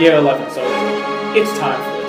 year 11, so it's time for